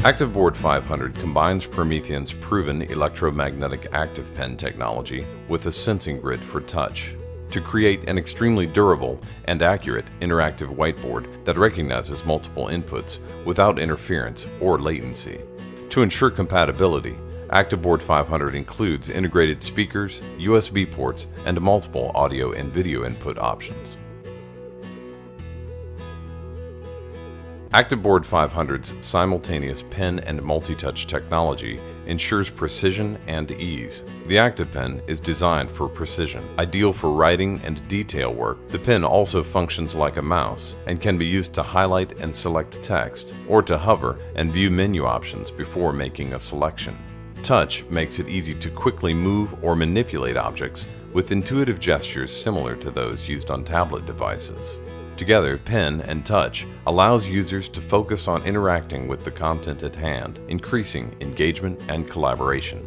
ActivBoard 500 combines Promethean's proven electromagnetic active pen technology with a sensing grid for touch to create an extremely durable and accurate interactive whiteboard that recognizes multiple inputs without interference or latency. To ensure compatibility, ActivBoard 500 includes integrated speakers, USB ports, and multiple audio and video input options. ActivBoard 500's simultaneous pen and multi-touch technology ensures precision and ease. The ActivPen is designed for precision, ideal for writing and detail work. The pen also functions like a mouse and can be used to highlight and select text or to hover and view menu options before making a selection. Touch makes it easy to quickly move or manipulate objects with intuitive gestures similar to those used on tablet devices. Together, Pen and Touch allows users to focus on interacting with the content at hand, increasing engagement and collaboration.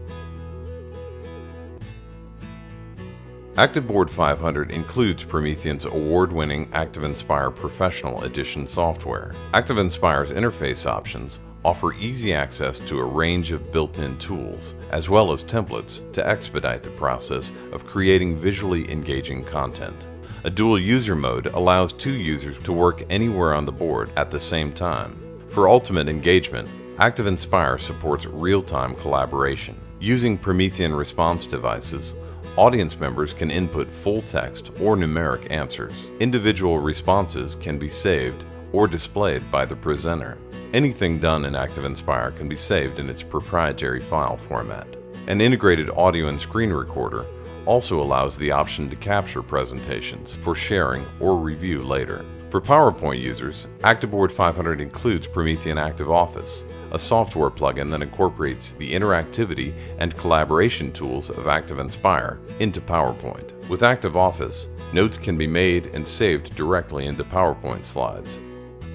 ActivBoard 500 includes Promethean's award-winning ActivInspire Professional Edition software. ActivInspire's interface options offer easy access to a range of built-in tools, as well as templates to expedite the process of creating visually engaging content. A dual user mode allows two users to work anywhere on the board at the same time. For ultimate engagement, ActivInspire supports real-time collaboration. Using Promethean response devices, audience members can input full text or numeric answers. Individual responses can be saved or displayed by the presenter. Anything done in ActivInspire can be saved in its proprietary file format. An integrated audio and screen recorder also allows the option to capture presentations for sharing or review later. For PowerPoint users, ActivBoard 500 includes Promethean ActivOffice, a software plugin that incorporates the interactivity and collaboration tools of ActivInspire into PowerPoint. With ActivOffice, notes can be made and saved directly into PowerPoint slides.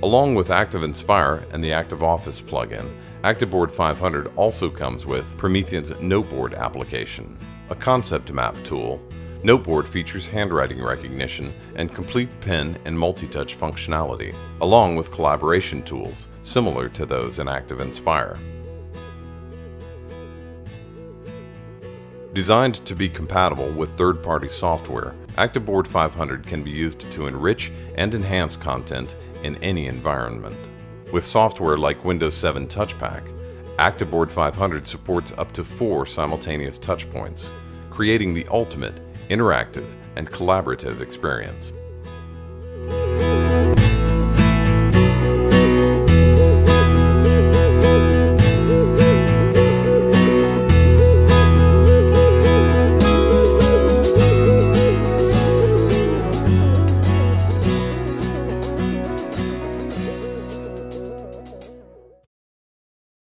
Along with ActivInspire and the ActivOffice plugin, ActivBoard 500 also comes with Promethean's Noteboard application. A concept map tool, Noteboard features handwriting recognition and complete pen and multi-touch functionality, along with collaboration tools similar to those in ActivInspire. Designed to be compatible with third-party software, ActivBoard 500 can be used to enrich and enhance content in any environment. With software like Windows 7 TouchPack, ActivBoard 500 supports up to four simultaneous touchpoints, creating the ultimate interactive and collaborative experience.